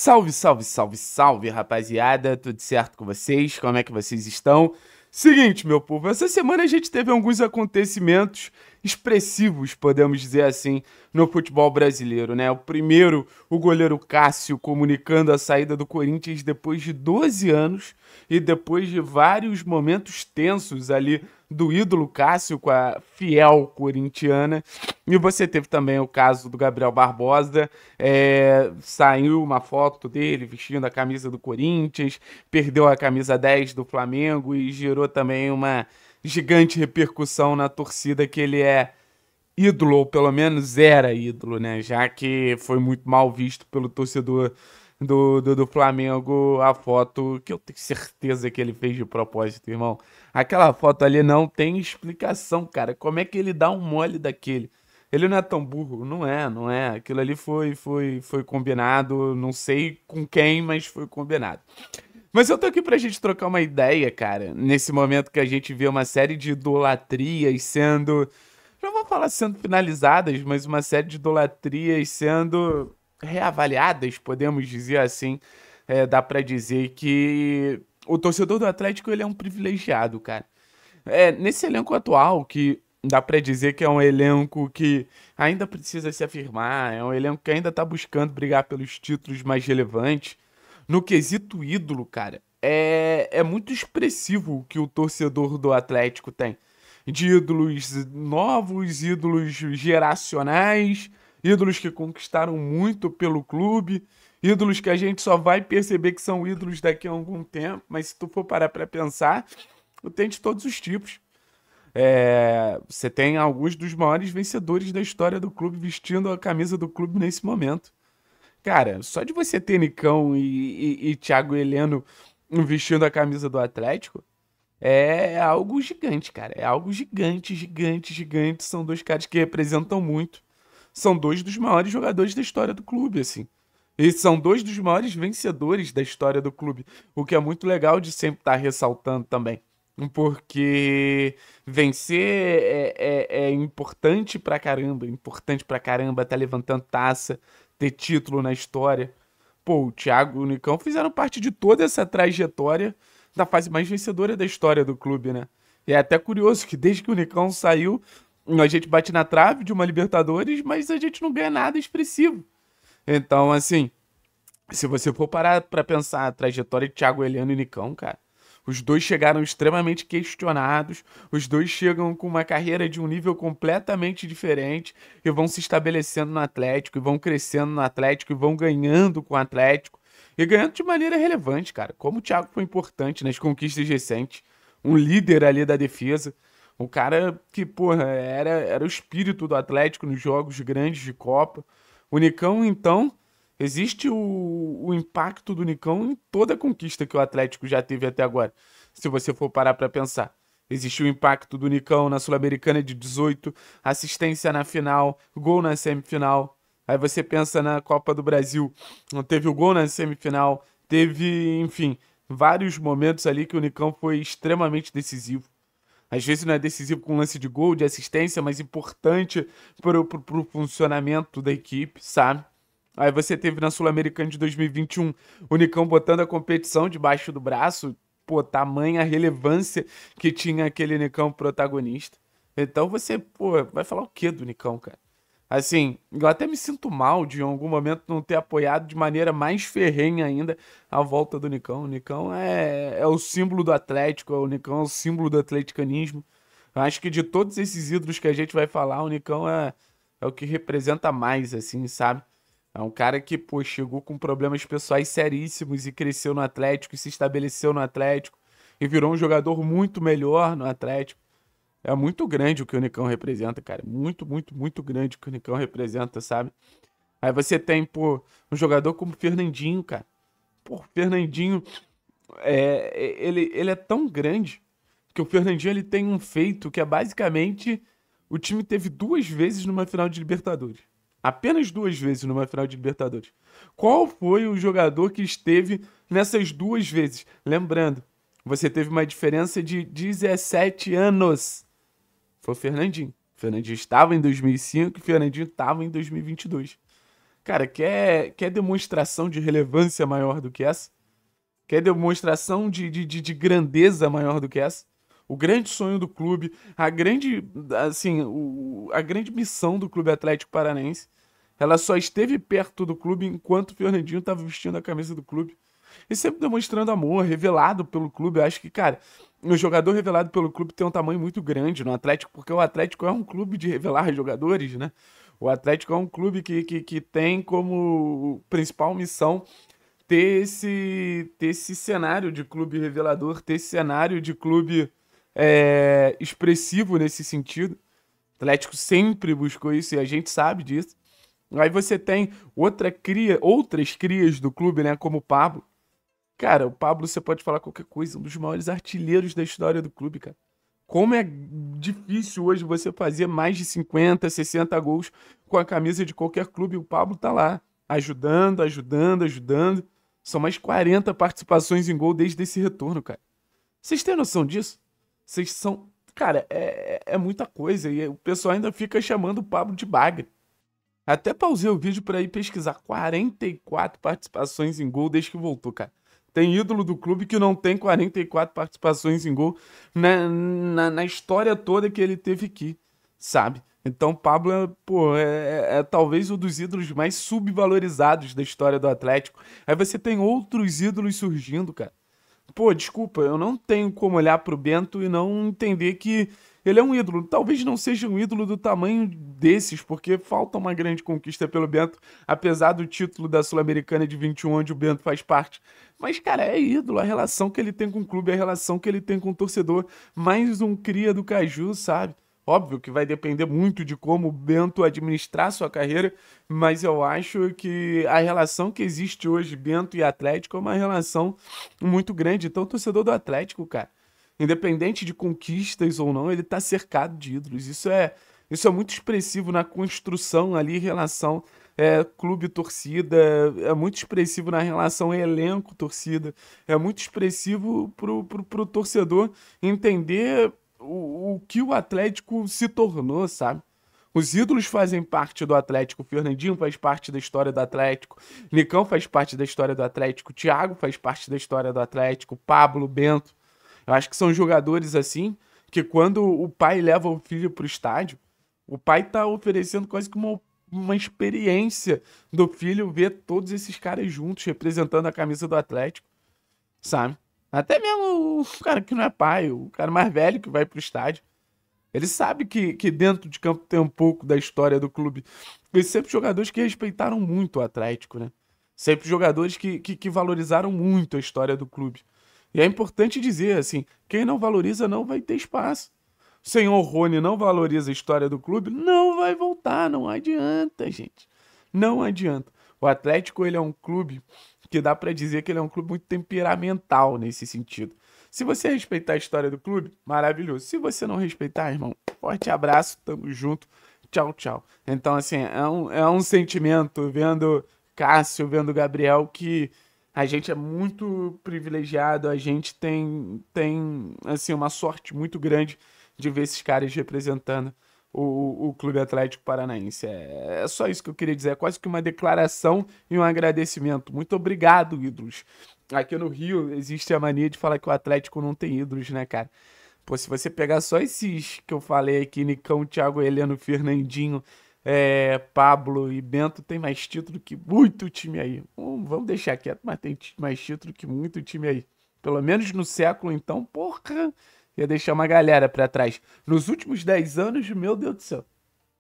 Salve, salve, salve, salve, rapaziada. Tudo certo com vocês? Como é que vocês estão? Seguinte, meu povo, essa semana a gente teve alguns acontecimentos expressivos, podemos dizer assim, no futebol brasileiro, né? O primeiro, o goleiro Cássio comunicando a saída do Corinthians depois de 12 anos e depois de vários momentos tensos ali do ídolo Cássio com a fiel corintiana. E você teve também o caso do Gabriel Barbosa, é, saiu uma foto dele vestindo a camisa do Corinthians, perdeu a camisa 10 do Flamengo e gerou também uma gigante repercussão na torcida que ele é ídolo, ou pelo menos era ídolo, né? Já que foi muito mal visto pelo torcedor do, do, do, Flamengo a foto que eu tenho certeza que ele fez de propósito, irmão. Aquela foto ali não tem explicação, cara. Como é que ele dá um mole daquele? Ele não é tão burro, não é, não é. Aquilo ali foi, foi, foi combinado, não sei com quem, mas foi combinado. Mas eu tô aqui pra gente trocar uma ideia, cara, nesse momento que a gente vê uma série de idolatrias sendo. Não vou falar sendo finalizadas, mas uma série de idolatrias sendo reavaliadas, podemos dizer assim. É, dá para dizer que o torcedor do Atlético ele é um privilegiado, cara. É, nesse elenco atual, que dá para dizer que é um elenco que ainda precisa se afirmar, é um elenco que ainda tá buscando brigar pelos títulos mais relevantes. No quesito ídolo, cara, é, é muito expressivo o que o torcedor do Atlético tem. De ídolos novos, ídolos geracionais, ídolos que conquistaram muito pelo clube, ídolos que a gente só vai perceber que são ídolos daqui a algum tempo, mas se tu for parar para pensar, tem de todos os tipos. É, você tem alguns dos maiores vencedores da história do clube vestindo a camisa do clube nesse momento. Cara, só de você ter Nicão e, e, e Thiago Heleno vestindo a camisa do Atlético é algo gigante, cara. É algo gigante, gigante, gigante. São dois caras que representam muito são dois dos maiores jogadores da história do clube, assim. E são dois dos maiores vencedores da história do clube, o que é muito legal de sempre estar tá ressaltando também. Porque vencer é, é, é importante pra caramba, importante pra caramba, tá levantando taça, ter título na história. Pô, o Thiago e o Nicão fizeram parte de toda essa trajetória da fase mais vencedora da história do clube, né? E é até curioso que desde que o Nicão saiu, a gente bate na trave de uma Libertadores, mas a gente não ganha nada expressivo. Então, assim, se você for parar para pensar a trajetória de Thiago Eliano e Nicão, cara, os dois chegaram extremamente questionados, os dois chegam com uma carreira de um nível completamente diferente e vão se estabelecendo no Atlético, e vão crescendo no Atlético, e vão ganhando com o Atlético, e ganhando de maneira relevante, cara. Como o Thiago foi importante nas conquistas recentes, um líder ali da defesa. Um cara que, porra, era, era o espírito do Atlético nos jogos grandes de Copa. O Nicão, então, existe o, o impacto do Nicão em toda a conquista que o Atlético já teve até agora. Se você for parar para pensar. Existe o impacto do Nicão na Sul-Americana de 18, assistência na final, gol na semifinal. Aí você pensa na Copa do Brasil, teve o gol na semifinal, teve, enfim, vários momentos ali que o Nicão foi extremamente decisivo. Às vezes não é decisivo com lance de gol, de assistência, mas importante para o funcionamento da equipe, sabe? Aí você teve na Sul-Americana de 2021 o Nicão botando a competição debaixo do braço, pô, tamanha relevância que tinha aquele Nicão protagonista. Então você, pô, vai falar o que do Nicão, cara? Assim, eu até me sinto mal de em algum momento não ter apoiado de maneira mais ferrenha ainda a volta do Nicão. O Nicão é, é o símbolo do Atlético, o Nicão é o símbolo do atleticanismo. Eu acho que de todos esses ídolos que a gente vai falar, o Nicão é, é o que representa mais, assim, sabe? É um cara que, pô, chegou com problemas pessoais seríssimos e cresceu no Atlético e se estabeleceu no Atlético e virou um jogador muito melhor no Atlético. É muito grande o que o Nicão representa, cara. Muito, muito, muito grande o que o Nicão representa, sabe? Aí você tem, pô, um jogador como o Fernandinho, cara. Pô, o Fernandinho, é, ele, ele é tão grande que o Fernandinho ele tem um feito que é basicamente o time teve duas vezes numa final de Libertadores. Apenas duas vezes numa final de Libertadores. Qual foi o jogador que esteve nessas duas vezes? Lembrando, você teve uma diferença de 17 anos foi o Fernandinho. O Fernandinho estava em 2005 e o Fernandinho estava em 2022. Cara, quer, quer demonstração de relevância maior do que essa? Quer demonstração de, de, de, de grandeza maior do que essa? O grande sonho do clube, a grande, assim, o, a grande missão do Clube Atlético Paranaense, ela só esteve perto do clube enquanto o Fernandinho estava vestindo a camisa do clube. E sempre demonstrando amor, revelado pelo clube. Eu acho que, cara, o jogador revelado pelo clube tem um tamanho muito grande no Atlético, porque o Atlético é um clube de revelar jogadores, né? O Atlético é um clube que, que, que tem como principal missão ter esse, ter esse cenário de clube revelador, ter esse cenário de clube é, expressivo nesse sentido. O Atlético sempre buscou isso e a gente sabe disso. Aí você tem outra cria, outras crias do clube, né? Como o Pablo. Cara, o Pablo você pode falar qualquer coisa, um dos maiores artilheiros da história do clube, cara. Como é difícil hoje você fazer mais de 50, 60 gols com a camisa de qualquer clube. O Pablo tá lá, ajudando, ajudando, ajudando. São mais 40 participações em gol desde esse retorno, cara. Vocês têm noção disso? Vocês são. Cara, é, é muita coisa. E o pessoal ainda fica chamando o Pablo de bagre. Até pausei o vídeo para ir pesquisar. 44 participações em gol desde que voltou, cara. Tem ídolo do clube que não tem 44 participações em gol na, na, na história toda que ele teve aqui, sabe? Então, Pablo é, pô, é, é, é, talvez um dos ídolos mais subvalorizados da história do Atlético. Aí você tem outros ídolos surgindo, cara. Pô, desculpa, eu não tenho como olhar pro Bento e não entender que ele é um ídolo. Talvez não seja um ídolo do tamanho desses, porque falta uma grande conquista pelo Bento, apesar do título da Sul-Americana de 21, onde o Bento faz parte. Mas, cara, é ídolo. A relação que ele tem com o clube, a relação que ele tem com o torcedor. Mais um cria do Caju, sabe? Óbvio que vai depender muito de como o Bento administrar sua carreira, mas eu acho que a relação que existe hoje, Bento e Atlético, é uma relação muito grande. Então, o torcedor do Atlético, cara, independente de conquistas ou não, ele está cercado de ídolos. Isso é, isso é muito expressivo na construção ali em relação é, clube-torcida, é muito expressivo na relação elenco-torcida, é muito expressivo pro, pro, pro torcedor entender o, o que o Atlético se tornou, sabe? Os ídolos fazem parte do Atlético. O Fernandinho faz parte da história do Atlético. Nicão faz parte da história do Atlético. Thiago faz parte da história do Atlético. Pablo, Bento. Eu acho que são jogadores assim que quando o pai leva o filho para o estádio, o pai tá oferecendo quase que uma, uma experiência do filho ver todos esses caras juntos representando a camisa do Atlético, sabe? Até mesmo o cara que não é pai, o cara mais velho que vai pro estádio. Ele sabe que, que dentro de campo tem um pouco da história do clube. E sempre jogadores que respeitaram muito o Atlético, né? Sempre jogadores que, que, que valorizaram muito a história do clube. E é importante dizer assim: quem não valoriza não vai ter espaço. O senhor Rony não valoriza a história do clube, não vai voltar, não adianta, gente. Não adianta. O Atlético ele é um clube que dá para dizer que ele é um clube muito temperamental nesse sentido. Se você respeitar a história do clube, maravilhoso. Se você não respeitar, irmão, forte abraço, tamo junto. Tchau, tchau. Então, assim, é um, é um sentimento vendo Cássio, vendo Gabriel, que a gente é muito privilegiado, a gente tem, tem assim, uma sorte muito grande de ver esses caras representando o, o Clube Atlético Paranaense. É, é só isso que eu queria dizer, é quase que uma declaração e um agradecimento. Muito obrigado, ídolos. Aqui no Rio existe a mania de falar que o Atlético não tem ídolos, né, cara? Pô, se você pegar só esses que eu falei aqui, Nicão, Thiago Heleno, Fernandinho, é, Pablo e Bento tem mais título que muito time aí. vamos deixar quieto, mas tem mais título que muito time aí. Pelo menos no século, então, porra, ia deixar uma galera para trás. Nos últimos 10 anos, meu Deus do céu.